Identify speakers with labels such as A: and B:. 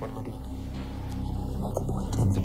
A: これなんだ